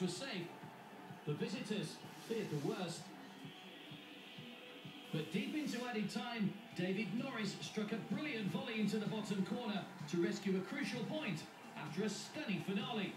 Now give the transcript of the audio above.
were safe. The visitors feared the worst. But deep into added time, David Norris struck a brilliant volley into the bottom corner to rescue a crucial point after a stunning finale.